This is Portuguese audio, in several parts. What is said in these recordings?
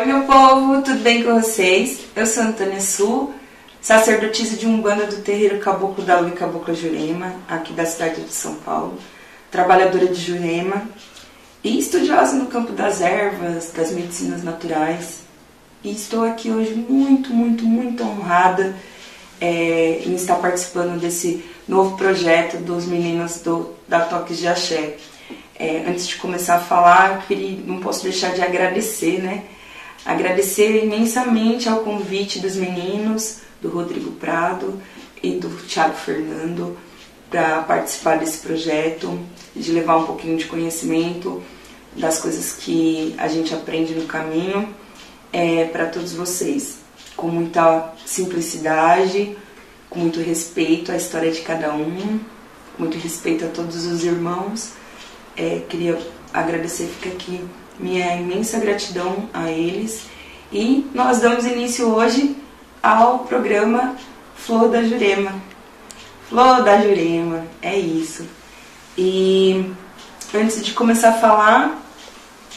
Oi meu povo, tudo bem com vocês? Eu sou Antônia Su, sacerdotisa de Umbanda do terreiro Caboclo da Lua e Caboclo Jurema, aqui da cidade de São Paulo, trabalhadora de Jurema e estudiosa no campo das ervas, das medicinas naturais. E estou aqui hoje muito, muito, muito honrada é, em estar participando desse novo projeto dos meninos do, da Toques de Axé. É, antes de começar a falar, queria, não posso deixar de agradecer, né? Agradecer imensamente ao convite dos meninos, do Rodrigo Prado e do Thiago Fernando, para participar desse projeto, de levar um pouquinho de conhecimento das coisas que a gente aprende no caminho é, para todos vocês, com muita simplicidade, com muito respeito à história de cada um, muito respeito a todos os irmãos. É, queria agradecer, fica aqui minha imensa gratidão a eles. E nós damos início hoje ao programa Flor da Jurema. Flor da Jurema, é isso. E antes de começar a falar,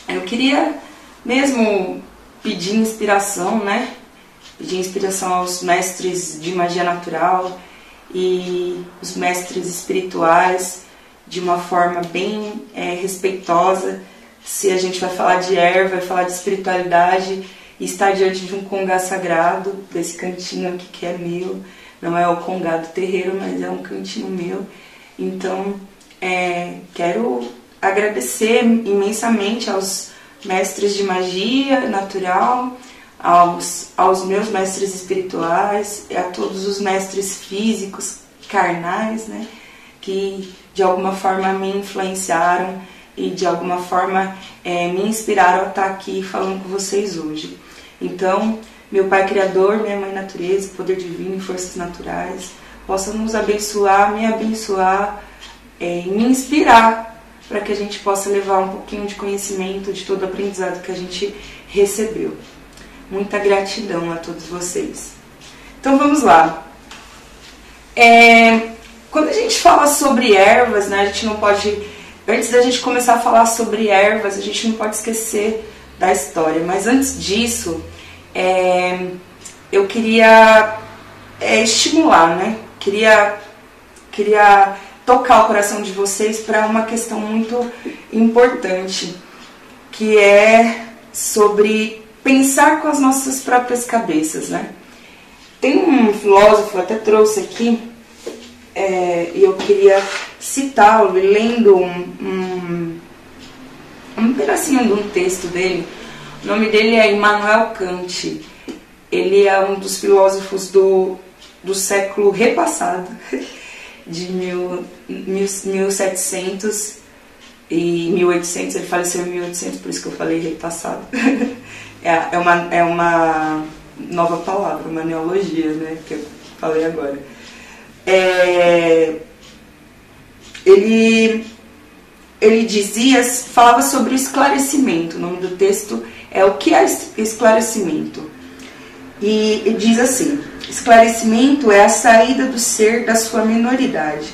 eu queria mesmo pedir inspiração, né? Pedir inspiração aos mestres de magia natural e os mestres espirituais de uma forma bem é, respeitosa. Se a gente vai falar de erva, vai falar de espiritualidade, estar diante de um congá sagrado, desse cantinho aqui que é meu, não é o congá do terreiro, mas é um cantinho meu. Então, é, quero agradecer imensamente aos mestres de magia natural, aos, aos meus mestres espirituais, a todos os mestres físicos, carnais, né? que de alguma forma me influenciaram e de alguma forma é, me inspiraram a estar aqui falando com vocês hoje. Então, meu Pai Criador, minha Mãe Natureza, Poder Divino e Forças Naturais, possam nos abençoar, me abençoar é, e me inspirar para que a gente possa levar um pouquinho de conhecimento de todo o aprendizado que a gente recebeu. Muita gratidão a todos vocês. Então vamos lá. É, quando a gente fala sobre ervas, né, a gente não pode. Antes da gente começar a falar sobre ervas, a gente não pode esquecer da história. Mas antes disso, é, eu queria é, estimular, né? Queria, queria tocar o coração de vocês para uma questão muito importante, que é sobre pensar com as nossas próprias cabeças, né? Tem um filósofo, até trouxe aqui, é, eu queria citá-lo lendo um, um, um pedacinho de um texto dele. O nome dele é Immanuel Kant. Ele é um dos filósofos do, do século repassado, de mil, mil, 1700 e 1800. Ele faleceu em 1800, por isso que eu falei repassado. é, é, uma, é uma nova palavra, uma neologia, né, que eu falei agora é, ele, ele dizia, falava sobre o esclarecimento. O nome do texto é O que é esclarecimento? E, e diz assim: esclarecimento é a saída do ser da sua minoridade.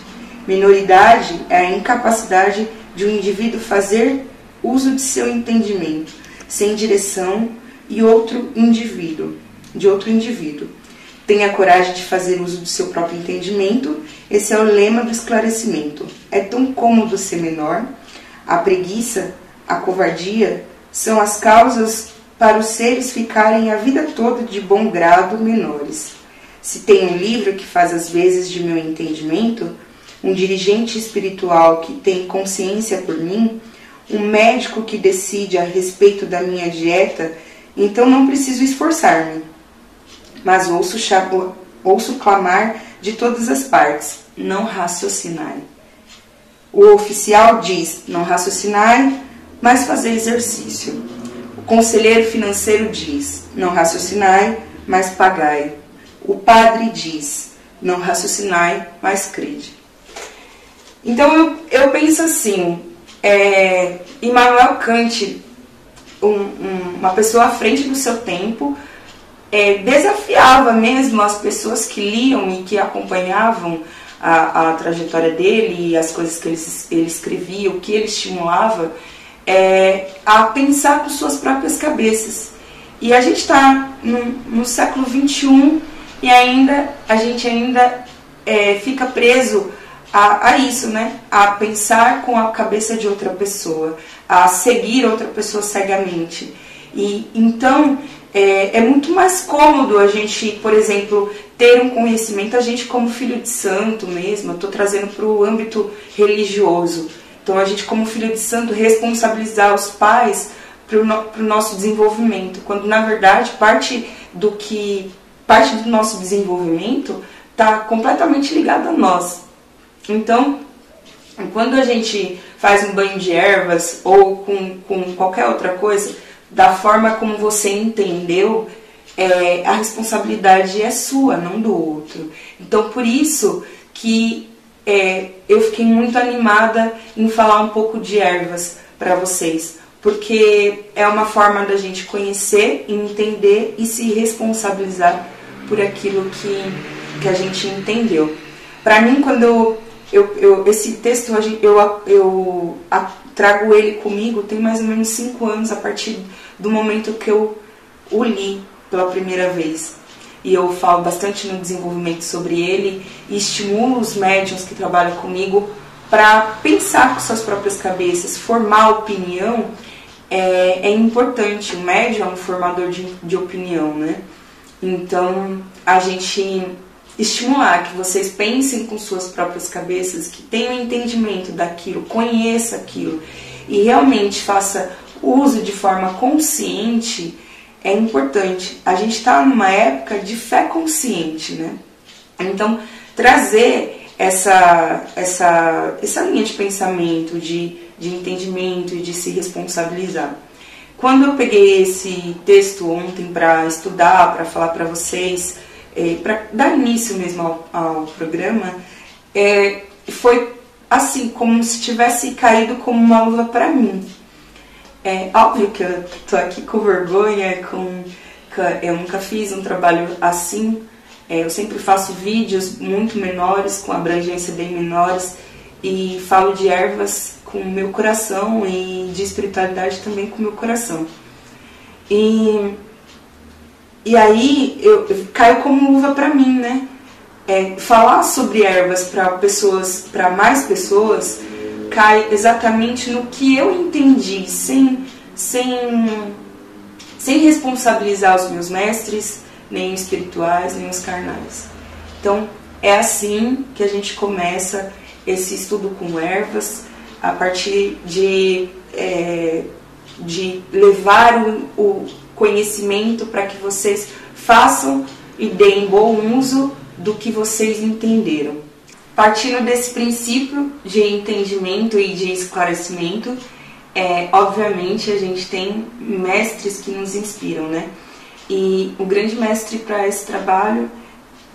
Minoridade é a incapacidade de um indivíduo fazer uso de seu entendimento, sem direção e outro indivíduo, de outro indivíduo. Tenha coragem de fazer uso do seu próprio entendimento. Esse é o lema do esclarecimento. É tão cômodo ser menor. A preguiça, a covardia são as causas para os seres ficarem a vida toda de bom grado menores. Se tem um livro que faz as vezes de meu entendimento, um dirigente espiritual que tem consciência por mim, um médico que decide a respeito da minha dieta, então não preciso esforçar-me mas ouço, ouço clamar de todas as partes: não raciocinai. O oficial diz: não raciocinai, mas fazer exercício. O conselheiro financeiro diz: não raciocinai, mas pagai. O padre diz: não raciocinai, mas crede. Então eu, eu penso assim: é, Immanuel Kant, um, um, uma pessoa à frente do seu tempo, é, desafiava mesmo as pessoas que liam e que acompanhavam a, a trajetória dele e as coisas que ele, ele escrevia, o que ele estimulava, é, a pensar com suas próprias cabeças. E a gente está no, no, século XXI e ainda a gente ainda é, fica preso a, a, isso, né? A pensar com a cabeça de outra pessoa, a seguir outra pessoa cegamente. E então é, é, muito mais cômodo a gente, por exemplo, ter um conhecimento, a gente como filho de santo mesmo, eu estou trazendo para o âmbito religioso. Então a gente como filho de santo responsabilizar os pais para o no, nosso desenvolvimento, quando na verdade parte do que parte do nosso desenvolvimento está completamente ligado a nós. Então, quando a gente faz um banho de ervas ou com, com qualquer outra coisa, da forma como você entendeu, é, a responsabilidade é sua, não do outro. Então, por isso que é, eu fiquei muito animada em falar um pouco de ervas para vocês, porque é uma forma da gente conhecer, entender e se responsabilizar por aquilo que, que a gente entendeu. Para mim, quando eu, eu, eu, esse texto eu, eu, eu trago ele comigo tem mais ou menos cinco anos a partir do momento que eu o li pela primeira vez. E eu falo bastante no desenvolvimento sobre ele e estimulo os médiums que trabalham comigo para pensar com suas próprias cabeças, formar opinião é, é importante. O médium é um formador de, de opinião, né? Então, a gente estimular que vocês pensem com suas próprias cabeças, que tenham entendimento daquilo, conheça aquilo e realmente faça uso de forma consciente é importante. A gente está numa época de fé consciente, né? Então, trazer essa, essa, essa linha de pensamento, de, de entendimento e de se responsabilizar. Quando eu peguei esse texto ontem para estudar, para falar para vocês, é, para dar início mesmo ao, ao programa, é, foi assim, como se tivesse caído como uma luva para mim. É óbvio que eu tô aqui com vergonha, com, eu nunca fiz um trabalho assim. É, eu sempre faço vídeos muito menores, com abrangência bem menores, e falo de ervas com o meu coração e de espiritualidade também com o meu coração. E, e aí eu, eu caiu como luva para mim, né? É, falar sobre ervas para pessoas, para mais pessoas, cai exatamente no que eu entendi, sem, sem, sem responsabilizar os meus mestres, nem os espirituais, nem os carnais. Então, é assim que a gente começa esse estudo com ervas, a partir de, é, de levar o, o conhecimento para que vocês façam e deem bom uso do que vocês entenderam. Partindo desse princípio de entendimento e de esclarecimento, é, obviamente a gente tem mestres que nos inspiram, né? E o grande mestre para esse trabalho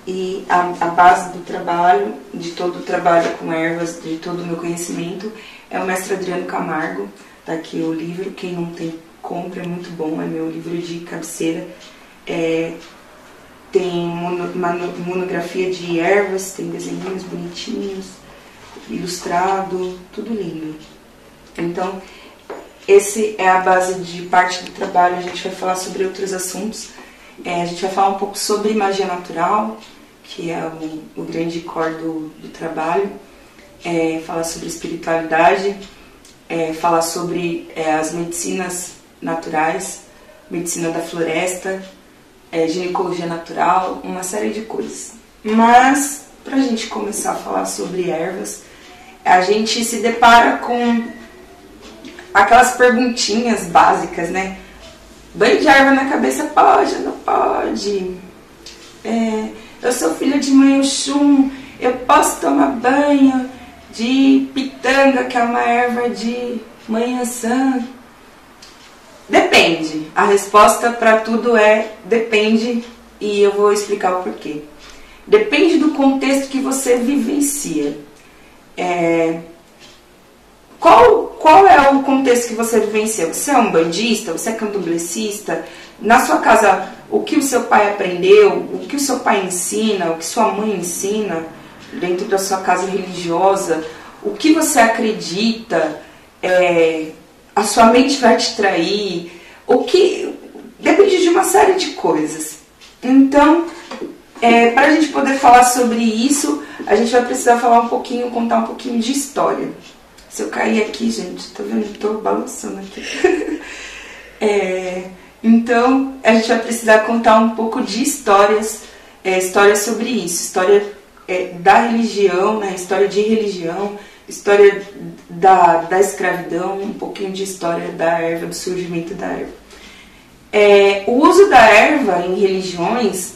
e a, a, base do trabalho, de todo o trabalho com ervas, de todo o meu conhecimento, é o mestre Adriano Camargo. Tá aqui o livro, quem não tem, compra, é muito bom, é meu livro de cabeceira. É, tem monografia de ervas, tem desenhos bonitinhos, ilustrado, tudo lindo. Então, esse é a base de parte do trabalho. A gente vai falar sobre outros assuntos. É, a gente vai falar um pouco sobre magia natural, que é o, o grande core do, do trabalho. É, falar sobre espiritualidade, é, falar sobre é, as medicinas naturais, medicina da floresta, é, ginecologia natural, uma série de coisas. Mas, para a gente começar a falar sobre ervas, a gente se depara com aquelas perguntinhas básicas, né? Banho de erva na cabeça pode, não pode? É, eu sou filha de mãe Oxum, eu posso tomar banho de pitanga, que é uma erva de manhã santa? Depende. A resposta para tudo é depende e eu vou explicar o porquê. Depende do contexto que você vivencia. É... Qual, qual é o contexto que você vivencia? Você é um bandista? Você é candomblessista? Na sua casa, o que o seu pai aprendeu? O que o seu pai ensina? O que sua mãe ensina? Dentro da sua casa religiosa? O que você acredita? É, a sua mente vai te trair. O que depende de uma série de coisas. Então, é, para a gente poder falar sobre isso, a gente vai precisar falar um pouquinho, contar um pouquinho de história. Se eu cair aqui, gente, tá vendo? Tô balançando aqui. é, então, a gente vai precisar contar um pouco de histórias, é, histórias sobre isso, história é, da religião, né, história de religião, história da, da escravidão, um pouquinho de história da erva, do surgimento da erva. É, o uso da erva em religiões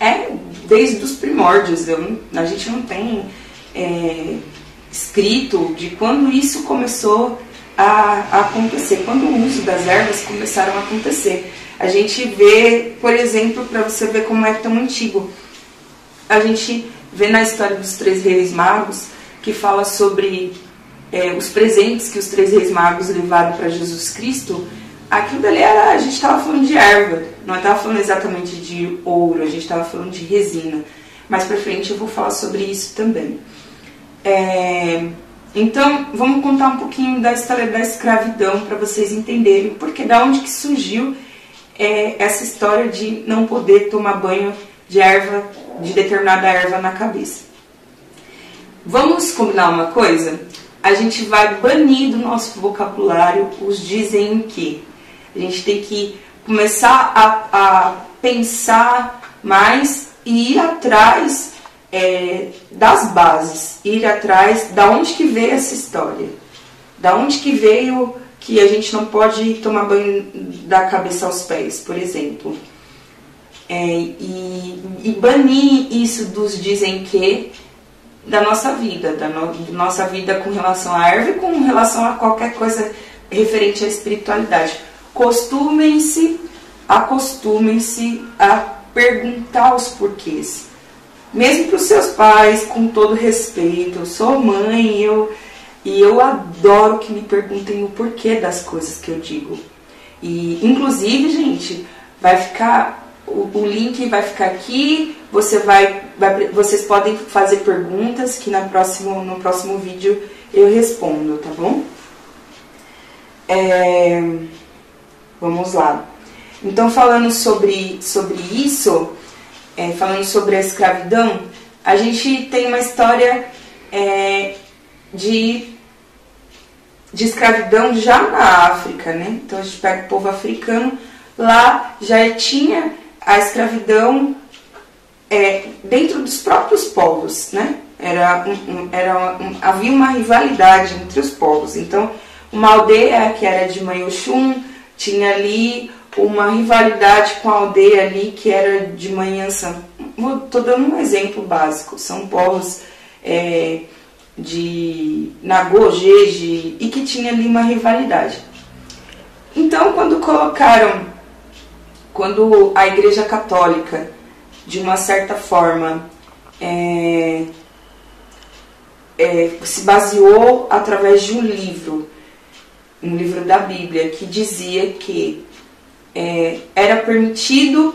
é desde os primórdios. Eu, a gente não tem é, escrito de quando isso começou a, a, acontecer, quando o uso das ervas começaram a acontecer. A gente vê, por exemplo, para você ver como é tão antigo, a gente vê na história dos três reis magos que fala sobre é, os presentes que os três reis magos levaram para Jesus Cristo. Aquilo dali era, a gente estava falando de erva, não estava falando exatamente de ouro, a gente estava falando de resina. Mais para frente eu vou falar sobre isso também. É, então, vamos contar um pouquinho da história da escravidão para vocês entenderem porque da onde que surgiu é, essa história de não poder tomar banho de erva, de determinada erva na cabeça. Vamos combinar uma coisa? A gente vai banir do nosso vocabulário os dizem que. A gente tem que começar a, a pensar mais e ir atrás é, das bases, ir atrás da onde que veio essa história, da onde que veio que a gente não pode tomar banho da cabeça aos pés, por exemplo. É, e, e, banir isso dos dizem que da nossa vida, da no, nossa vida com relação à erva e com relação a qualquer coisa referente à espiritualidade. Costumem-se, acostumem-se a perguntar os porquês mesmo para os seus pais, com todo respeito. Eu sou mãe eu, e eu adoro que me perguntem o porquê das coisas que eu digo. E, inclusive, gente, vai ficar. O, o link vai ficar aqui. Você vai, vai, vocês podem fazer perguntas que na próximo, no próximo vídeo eu respondo, tá bom? É, vamos lá. Então, falando sobre, sobre isso, é, falando sobre a escravidão, a gente tem uma história é, de, de escravidão já na África, né? Então a gente pega o povo africano, lá já tinha a escravidão é, dentro dos próprios povos, né? Era, um, era um, havia uma rivalidade entre os povos. Então, uma aldeia que era de Manhushum tinha ali uma rivalidade com a aldeia ali que era de manhã Estou dando um exemplo básico. São povos é, de Nagô, Jeje, e que tinha ali uma rivalidade. Então, quando colocaram, quando a Igreja Católica, de uma certa forma, é, é, se baseou através de um livro, um livro da Bíblia, que dizia que é, era permitido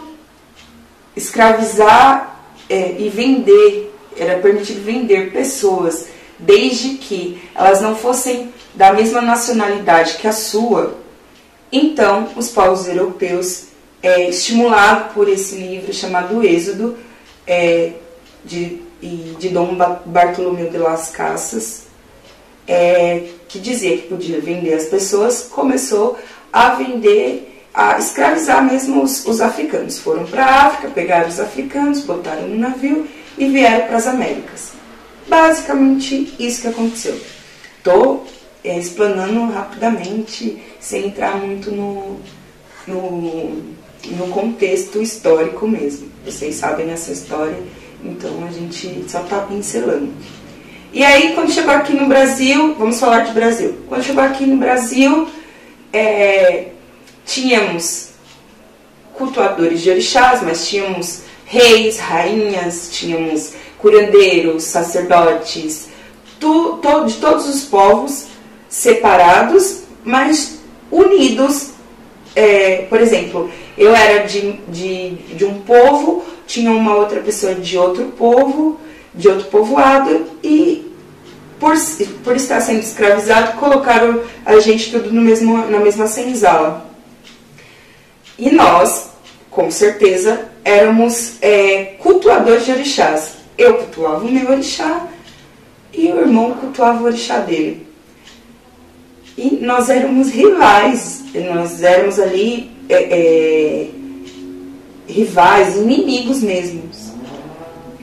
escravizar é, e vender, era permitido vender pessoas, desde que elas não fossem da mesma nacionalidade que a sua. Então, os povos europeus, é, estimulados por esse livro chamado Êxodo, é, de, de Dom Bartolomeu de las Casas, é, que dizia que podia vender as pessoas, começou a vender a escravizar mesmo os, os africanos. Foram para a África, pegaram os africanos, botaram no navio e vieram para as Américas. Basicamente isso que aconteceu. Estou é, explanando rapidamente, sem entrar muito no, no, no contexto histórico mesmo. Vocês sabem essa história, então a gente só está pincelando. E aí, quando chegou aqui no Brasil, vamos falar de Brasil. Quando chegou aqui no Brasil, é, tínhamos cultuadores de orixás, mas tínhamos reis, rainhas, tínhamos curandeiros, sacerdotes, tu, to, de todos os povos separados, mas unidos. É, por exemplo, eu era de, de, de um povo, tinha uma outra pessoa de outro povo, de outro povoado, e por, por estar sendo escravizado, colocaram a gente tudo no mesmo, na mesma senzala. E nós, com certeza, éramos é, cultuadores de orixás. Eu cultuava o meu orixá e o irmão cultuava o orixá dele. E nós éramos rivais, nós éramos ali é, é, rivais, inimigos mesmos.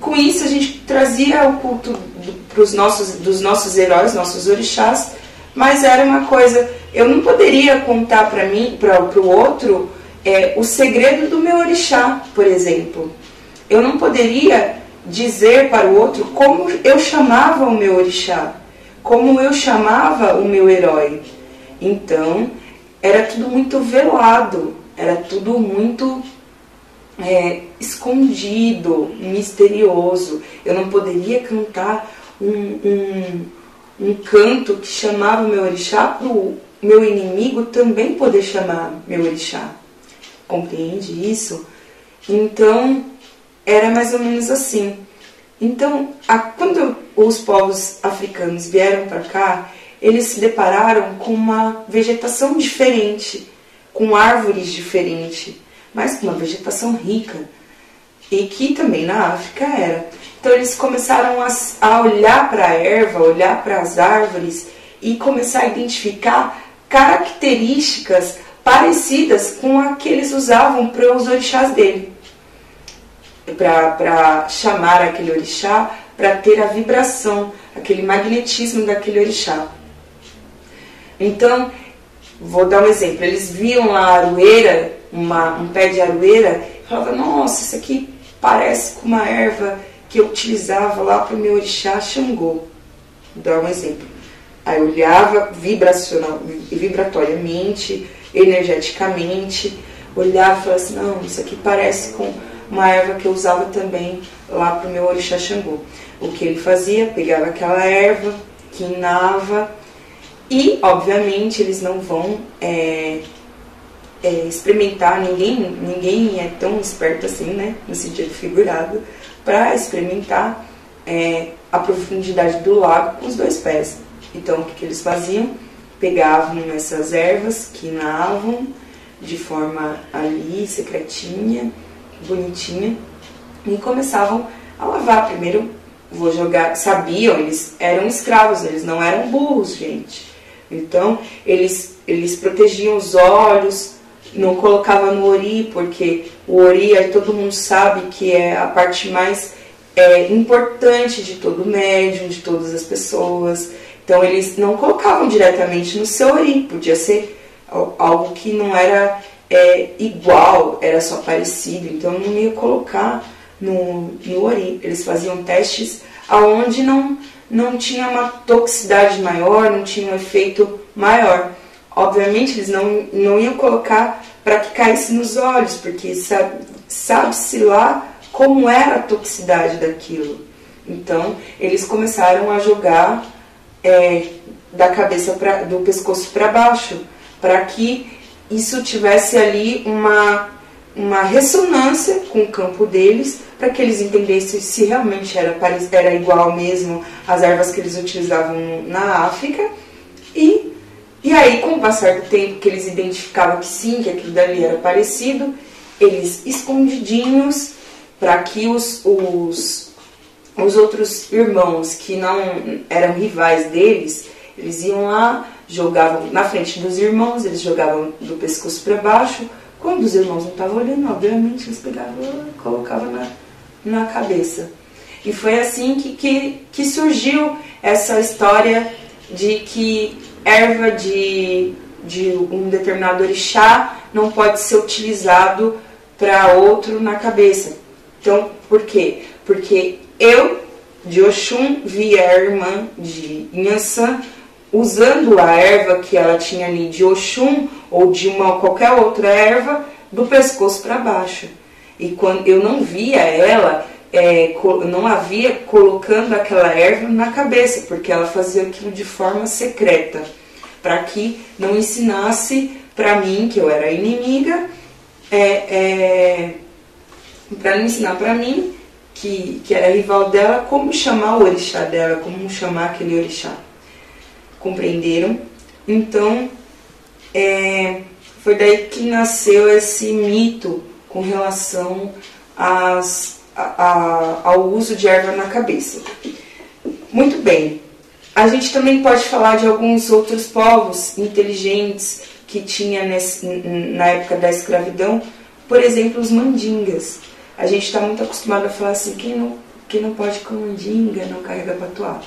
Com isso a gente trazia o culto do, nossos, dos nossos heróis, nossos orixás, mas era uma coisa, eu não poderia contar para mim, para o outro, é, o segredo do meu orixá, por exemplo. Eu não poderia dizer para o outro como eu chamava o meu orixá, como eu chamava o meu herói. Então, era tudo muito velado, era tudo muito é, escondido, misterioso. Eu não poderia cantar um, um, um canto que chamava o meu orixá para o meu inimigo também poder chamar meu orixá. Compreende isso? Então, era mais ou menos assim. Então, a, quando os povos africanos vieram para cá, eles se depararam com uma vegetação diferente, com árvores diferentes, mas com uma vegetação rica, e que também na África era. Então eles começaram a, a olhar para a erva, olhar para as árvores e começar a identificar características parecidas com a que eles usavam para os orixás dele. Para chamar aquele orixá, para ter a vibração, aquele magnetismo daquele orixá. Então, vou dar um exemplo. Eles viam a aroeira, uma, um pé de aroeira, e falavam, nossa, isso aqui parece com uma erva que eu utilizava lá para o meu orixá Xangô. Vou dar um exemplo. Aí eu olhava vibracional, vibratoriamente, energeticamente, olhava e falava assim, não, isso aqui parece com uma erva que eu usava também lá para o meu orixá Xangô. O que ele fazia? Pegava aquela erva, quinava e, obviamente, eles não vão é, é, experimentar, ninguém, ninguém é tão esperto assim, né, no sentido figurado, para experimentar é, a profundidade do lago com os dois pés. Então, o que, que eles faziam? Pegavam essas ervas, quinavam de forma ali, secretinha, bonitinha, e começavam a lavar. Primeiro, vou jogar, sabiam, eles eram escravos, eles não eram burros, gente. Então, eles, eles protegiam os olhos, não colocava no ori, porque o ori, aí todo mundo sabe que é a parte mais é, importante de todo médium, de todas as pessoas. Então, eles não colocavam diretamente no seu ori, podia ser algo que não era é, igual, era só parecido, então não ia colocar no, no ori. Eles faziam testes aonde não não tinha uma toxicidade maior, não tinha um efeito maior. Obviamente, eles não, não iam colocar para que caísse nos olhos, porque sabe-se lá como era a toxicidade daquilo. Então, eles começaram a jogar é, da cabeça pra, do pescoço para baixo, para que isso tivesse ali uma, uma ressonância com o campo deles para que eles entendessem se realmente era, era igual mesmo às ervas que eles utilizavam na África. E, e aí, com o passar do tempo que eles identificavam que sim, que aquilo dali era parecido, eles escondidinhos para que os, os, os outros irmãos que não eram rivais deles, eles iam lá, jogavam na frente dos irmãos, eles jogavam do pescoço para baixo. Quando os irmãos não estavam olhando, obviamente eles pegavam e colocavam na, na cabeça. E foi assim que, que, que surgiu essa história de que erva de, de um determinado orixá não pode ser utilizado para outro na cabeça. Então, por quê? Porque eu, de Oxum, vi a irmã de Inhansã usando a erva que ela tinha ali de Oxum ou de uma qualquer outra erva do pescoço para baixo. E quando eu não via ela, é, não havia colocando aquela erva na cabeça, porque ela fazia aquilo de forma secreta, para que não ensinasse para mim, que eu era inimiga, é, é, para não ensinar para mim, que, que era rival dela, como chamar o orixá dela, como chamar aquele orixá. Compreenderam? Então, é, foi daí que nasceu esse mito com relação às, a, a, ao uso de erva na cabeça. Muito bem, a gente também pode falar de alguns outros povos inteligentes que tinha nesse, na época da escravidão, por exemplo, os mandingas. A gente está muito acostumado a falar assim, quem não, quem não pode com mandinga não carrega patuá.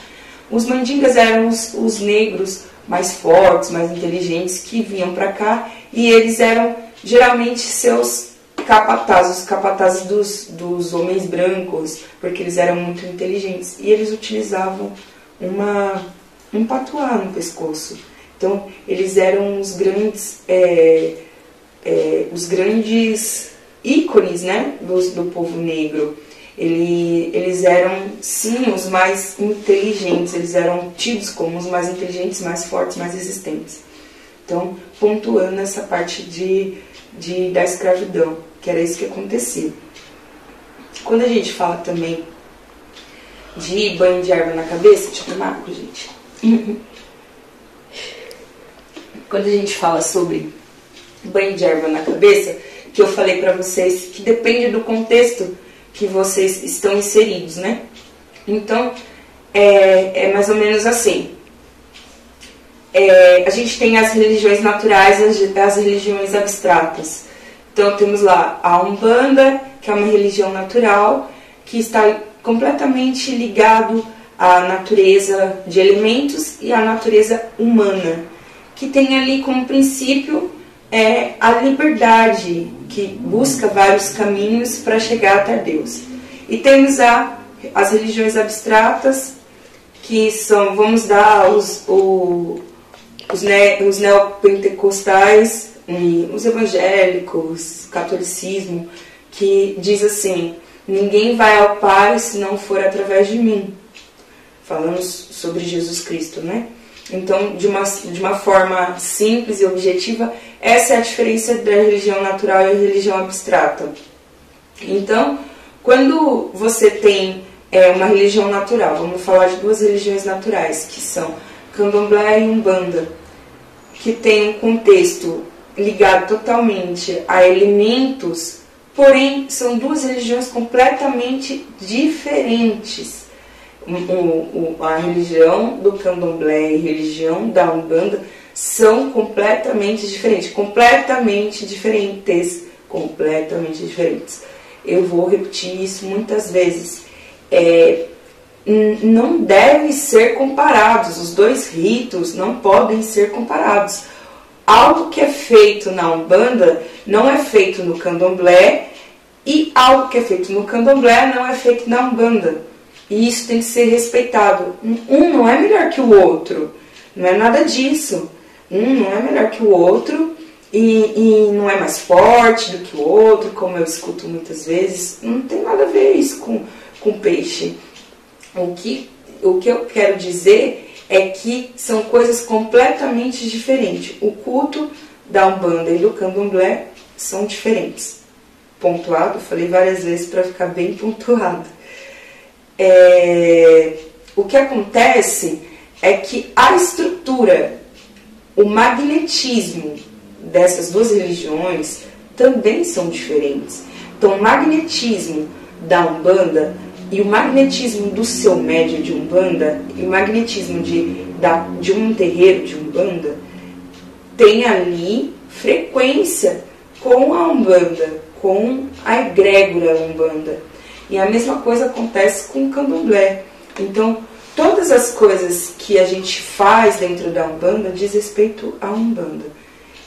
Os mandingas eram os, os negros mais fortes, mais inteligentes que vinham para cá e eles eram geralmente seus capatazes, os capatazes dos, dos homens brancos, porque eles eram muito inteligentes e eles utilizavam uma, um patuá no pescoço. Então, eles eram os grandes, é, é, os grandes ícones né, do, do povo negro. Ele, eles eram, sim, os mais inteligentes, eles eram tidos como os mais inteligentes, mais fortes, mais resistentes. Então, pontuando essa parte de, de, da escravidão, que era isso que acontecia. Quando a gente fala também de banho de erva na cabeça, deixa eu gente. Quando a gente fala sobre banho de erva na cabeça, que eu falei para vocês que depende do contexto que vocês estão inseridos, né? Então, é, é mais ou menos assim. É, a gente tem as religiões naturais as, as religiões abstratas. Então, temos lá a Umbanda, que é uma religião natural, que está completamente ligado à natureza de elementos e à natureza humana, que tem ali como princípio é, a liberdade, que busca vários caminhos para chegar até Deus. E temos a, as religiões abstratas, que são, vamos dar os, o, os, ne, os neopentecostais, os evangélicos, catolicismo, que diz assim: Ninguém vai ao Pai se não for através de mim. Falando sobre Jesus Cristo, né? Então, de uma, de uma forma simples e objetiva, essa é a diferença da religião natural e a religião abstrata. Então, quando você tem é, uma religião natural, vamos falar de duas religiões naturais, que são candomblé e umbanda, que tem um contexto ligado totalmente a elementos Porém, são duas religiões completamente diferentes. O, o, a religião do candomblé e religião da Umbanda são completamente diferentes. Completamente diferentes. Completamente diferentes. Eu vou repetir isso muitas vezes. É, não devem ser comparados. Os dois ritos não podem ser comparados algo que é feito na Umbanda não é feito no Candomblé e algo que é feito no Candomblé não é feito na Umbanda. E isso tem que ser respeitado. Um não é melhor que o outro. Não é nada disso. Um não é melhor que o outro e, e não é mais forte do que o outro, como eu escuto muitas vezes. Não tem nada a ver isso com, com peixe. O que, o que eu quero dizer é que são coisas completamente diferentes. O culto da Umbanda e do Candomblé são diferentes. Pontuado, falei várias vezes para ficar bem pontuado. É, o que acontece é que a estrutura, o magnetismo dessas duas religiões também são diferentes. Então, o magnetismo da Umbanda e o magnetismo do seu médio de Umbanda e o magnetismo de, da, de um terreiro de Umbanda tem ali frequência com a Umbanda, com a egrégora Umbanda. E a mesma coisa acontece com o candomblé. Então, todas as coisas que a gente faz dentro da Umbanda diz respeito à Umbanda.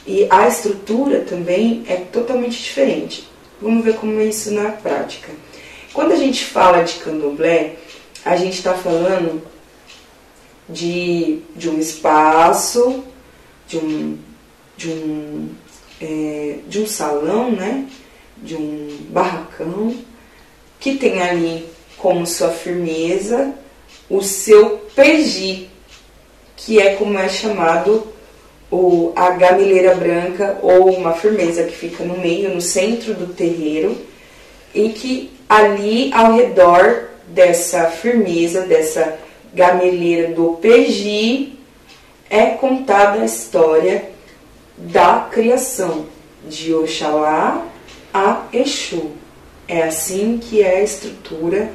E a estrutura também é totalmente diferente. Vamos ver como é isso na prática. Quando a gente fala de candomblé, a gente está falando de, de um espaço, de um, de um, é, de um salão, né? de um barracão, que tem ali como sua firmeza o seu peji, que é como é chamado o, a gameleira branca ou uma firmeza que fica no meio, no centro do terreiro, e que ali ao redor dessa firmeza, dessa gameleira do Peji, é contada a história da criação, de Oxalá a Exu. É assim que é a estrutura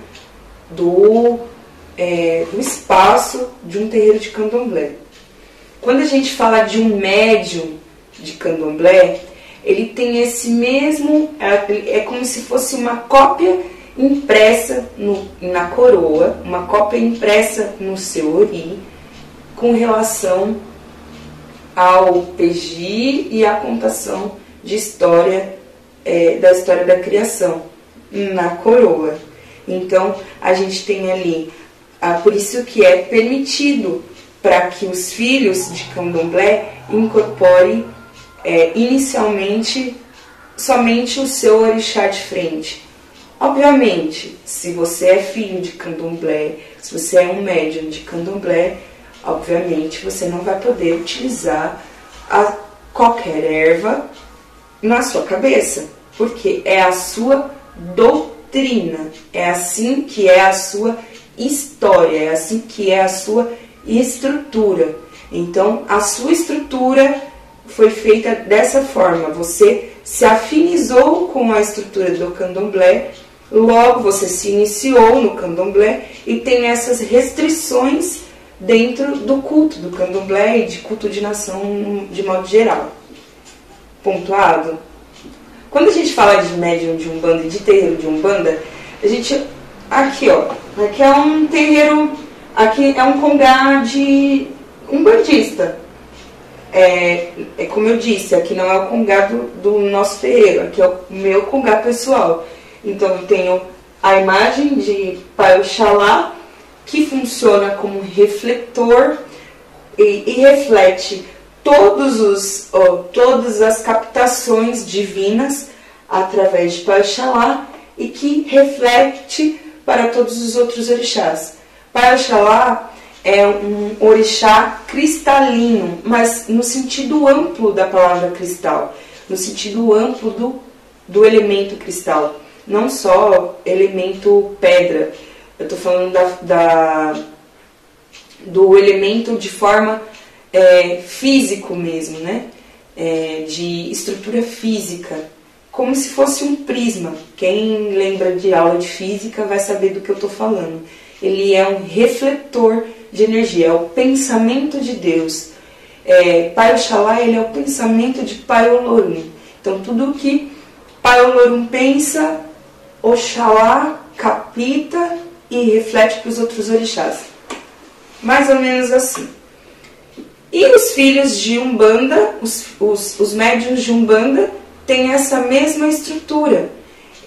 do, é, do espaço de um terreiro de candomblé. Quando a gente fala de um médium de candomblé, ele tem esse mesmo. É, é como se fosse uma cópia impressa no, na coroa, uma cópia impressa no seu ori, com relação ao PEGI e à contação de história é, da história da criação na coroa. Então a gente tem ali, ah, por isso que é permitido para que os filhos de candomblé incorporem é, inicialmente somente o seu orixá de frente. Obviamente, se você é filho de candomblé, se você é um médium de candomblé, obviamente você não vai poder utilizar a qualquer erva na sua cabeça, porque é a sua doutrina, é assim que é a sua história, é assim que é a sua estrutura. Então, a sua estrutura foi feita dessa forma. Você se afinizou com a estrutura do candomblé, logo você se iniciou no candomblé e tem essas restrições dentro do culto do candomblé e de culto de nação de modo geral. Pontuado? Quando a gente fala de médium de umbanda e de terreiro de umbanda, a gente aqui ó, aqui é um terreiro, aqui é um congá de umbandista. É, é como eu disse, aqui não é o congá do, do nosso terreiro, aqui é o meu congá pessoal. Então eu tenho a imagem de Pai Oxalá, que funciona como refletor e, e reflete todos os, oh, todas as captações divinas através de Pai Oxalá e que reflete para todos os outros orixás. Pai Oxalá é um orixá cristalino, mas no sentido amplo da palavra cristal, no sentido amplo do, do elemento cristal, não só elemento pedra. Eu estou falando da, da, do elemento de forma é, físico mesmo, né? É, de estrutura física, como se fosse um prisma. Quem lembra de aula de física vai saber do que eu estou falando. Ele é um refletor de energia, é o pensamento de Deus. É, Pai Oxalá, ele é o pensamento de Pai Olorum. Então, tudo que Pai Olorum pensa, Oxalá capita e reflete para os outros orixás. Mais ou menos assim. E os filhos de Umbanda, os, os, os médiums de Umbanda, têm essa mesma estrutura.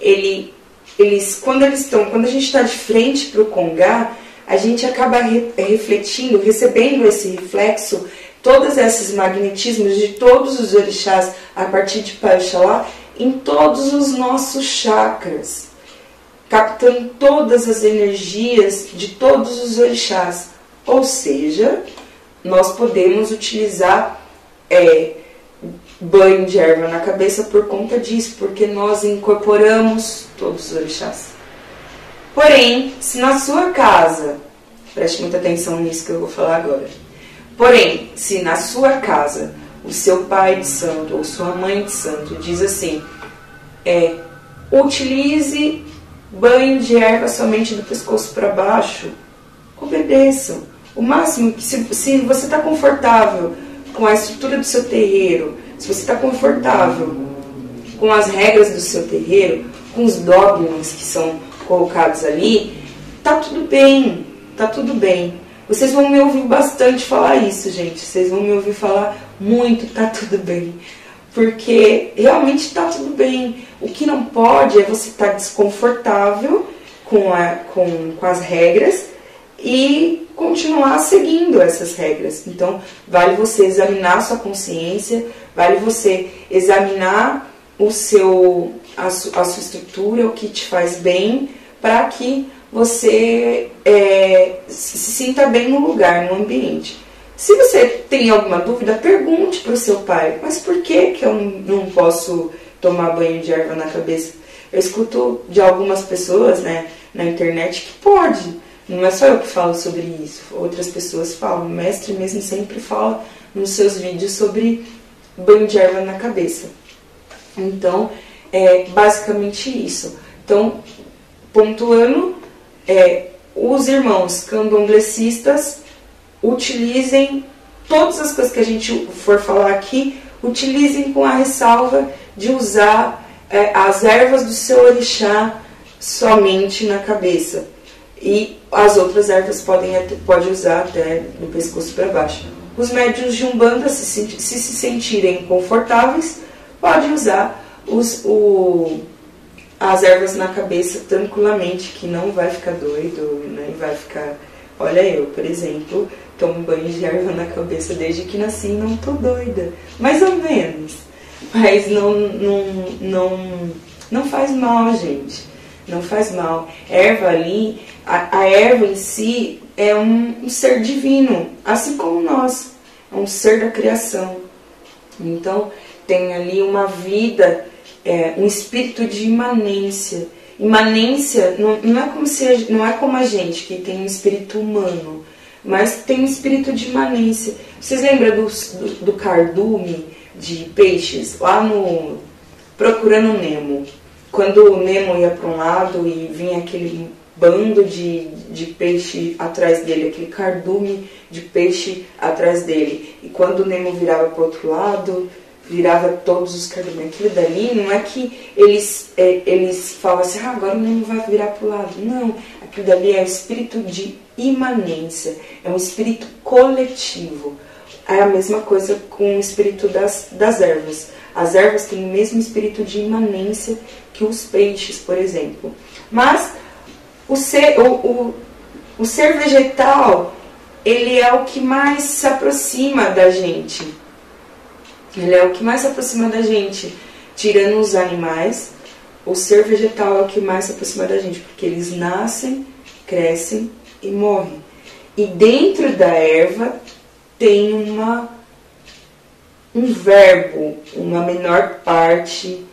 Ele, eles, quando eles estão, quando a gente está de frente para o Congá, a gente acaba re, refletindo, recebendo esse reflexo, todos esses magnetismos de todos os orixás a partir de Pai em todos os nossos chakras, captando todas as energias de todos os orixás. Ou seja, nós podemos utilizar é, banho de erva na cabeça por conta disso, porque nós incorporamos todos os orixás. Porém, se na sua casa, preste muita atenção nisso que eu vou falar agora. Porém, se na sua casa o seu pai de santo ou sua mãe de santo diz assim, é, utilize banho de erva somente do pescoço para baixo, obedeçam. O máximo que se, se você está confortável com a estrutura do seu terreiro, se você está confortável com as regras do seu terreiro, com os dogmas que são colocados ali, tá tudo bem, tá tudo bem. Vocês vão me ouvir bastante falar isso, gente. Vocês vão me ouvir falar muito, tá tudo bem. Porque realmente tá tudo bem. O que não pode é você estar tá desconfortável com, a, com, com as regras e continuar seguindo essas regras. Então, vale você examinar a sua consciência, vale você examinar o seu, a, su, a sua estrutura, o que te faz bem, para que você é, se sinta bem no lugar, no ambiente. Se você tem alguma dúvida, pergunte para o seu pai, mas por que, que eu não posso tomar banho de erva na cabeça? Eu escuto de algumas pessoas né, na internet que pode, não é só eu que falo sobre isso, outras pessoas falam. O mestre mesmo sempre fala nos seus vídeos sobre banho de erva na cabeça. Então, é basicamente isso. Então, pontuando, é, os irmãos candomblecistas utilizem todas as coisas que a gente for falar aqui, utilizem com a ressalva de usar é, as ervas do seu orixá somente na cabeça. E as outras ervas podem pode usar até do pescoço para baixo. Os médios de Umbanda, se, se, se sentirem confortáveis, podem usar os, o, as ervas na cabeça tranquilamente, que não vai ficar doido, né, vai ficar. Olha, eu, por exemplo, tomo banho de erva na cabeça desde que nasci não tô doida. Mais ou menos. Mas não, não, não, não faz mal, gente. Não faz mal. Erva ali, a, a erva em si é um, um ser divino, assim como nós. É um ser da criação. Então, tem ali uma vida é, um espírito de imanência. Imanência não, não, é como se, não é como a gente, que tem um espírito humano, mas tem um espírito de imanência. Vocês lembram do, do, do cardume de peixes lá no Procurando Nemo? Quando o Nemo ia para um lado e vinha aquele bando de, de peixe atrás dele, aquele cardume de peixe atrás dele. E quando o Nemo virava para o outro lado, virava todos os cardumes. Aquilo dali não é que eles, é, eles falam assim, ah, agora o Nemo vai virar para o lado. Não, aquilo dali é o espírito de imanência, é um espírito coletivo. É a mesma coisa com o espírito das, das ervas. As ervas têm o mesmo espírito de imanência que os peixes, por exemplo. Mas o ser, o, o, o ser vegetal, ele é o que mais se aproxima da gente ele é o que mais se aproxima da gente, tirando os animais. O ser vegetal é o que mais se aproxima da gente, porque eles nascem, crescem e morrem. E dentro da erva tem uma um verbo, uma menor parte,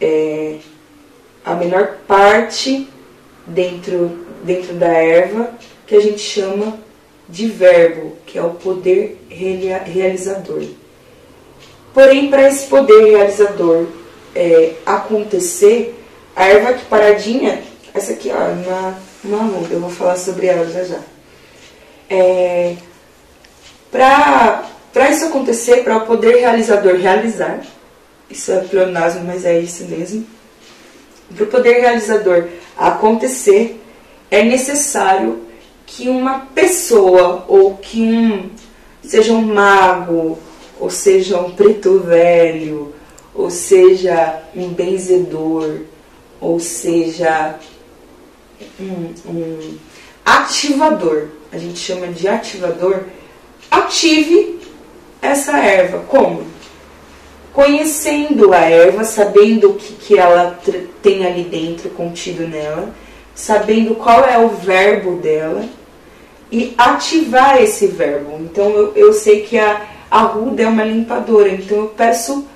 é, a menor parte dentro, dentro da erva que a gente chama de verbo, que é o poder realizador. Porém, para esse poder realizador é, acontecer, a erva aqui paradinha, essa aqui, ó, uma muda, eu vou falar sobre ela já já. É, para isso acontecer, para o poder realizador realizar, isso é pleonasmo, mas é isso mesmo. Para o poder realizador acontecer, é necessário que uma pessoa ou que um seja um mago, ou seja um preto velho, ou seja um benzedor, ou seja um, um ativador, a gente chama de ativador, ative essa erva. Como? Conhecendo a erva, sabendo o que, que ela tem ali dentro, contido nela, sabendo qual é o verbo dela e ativar esse verbo. Então eu, eu sei que a Arruda é uma limpadora, então eu peço,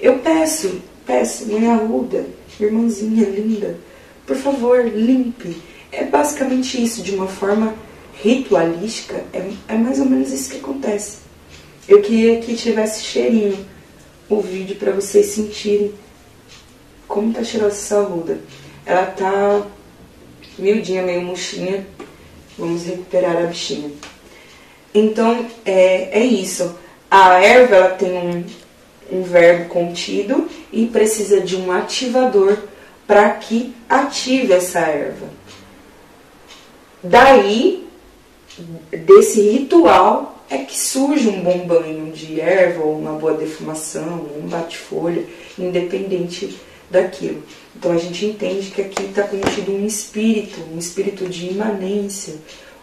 eu peço, peço, mãe Arruda, irmãzinha linda, por favor, limpe. É basicamente isso, de uma forma ritualística, é, é mais ou menos isso que acontece. Eu queria que tivesse cheirinho o vídeo para vocês sentirem como tá cheirosa essa arruda. Ela tá miudinha, meio murchinha. Vamos recuperar a bichinha. Então, é, é isso. A erva ela tem um, um verbo contido e precisa de um ativador para que ative essa erva. Daí, desse ritual, é que surge um bom banho de erva, ou uma boa defumação, um bate-folha, independente daquilo. Então a gente entende que aqui está contido um espírito, um espírito de imanência,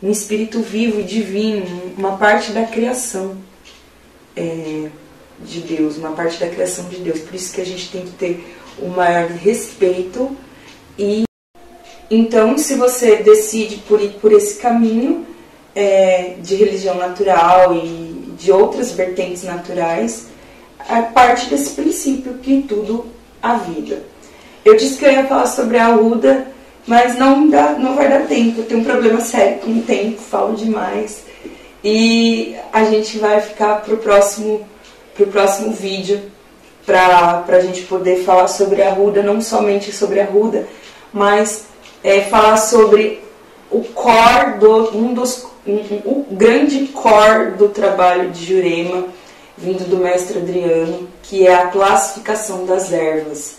um espírito vivo e divino, uma parte da criação é, de Deus, uma parte da criação de Deus. Por isso que a gente tem que ter o maior respeito e então se você decide por ir por esse caminho é, de religião natural e de outras vertentes naturais, é parte desse princípio que tudo a vida. Eu disse que eu ia falar sobre a Uda, mas não, dá, não vai dar tempo. Eu tenho um problema sério com o tempo, falo demais. E a gente vai ficar para o próximo para o próximo vídeo, para a gente poder falar sobre a Ruda, não somente sobre a Ruda, mas é, falar sobre o core do um dos o grande core do trabalho de Jurema, vindo do mestre Adriano, que é a classificação das ervas.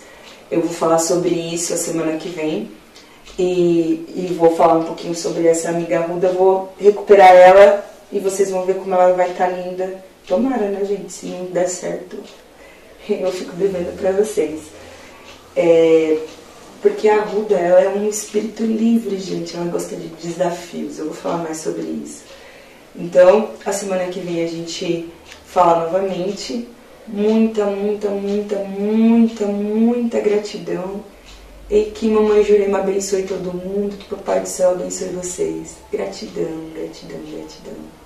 Eu vou falar sobre isso a semana que vem e, e vou falar um pouquinho sobre essa amiga Ruda. Vou recuperar ela e vocês vão ver como ela vai estar tá linda. Tomara, né, gente? Se não der certo, eu fico devendo para vocês. É, porque a Ruda ela é um espírito livre, gente. Ela gosta de desafios. Eu vou falar mais sobre isso. Então, a semana que vem a gente fala novamente. Muita, muita, muita, muita, muita gratidão. E que Mamãe Jurema abençoe todo mundo. Que Papai do Céu abençoe vocês. Gratidão, gratidão, gratidão.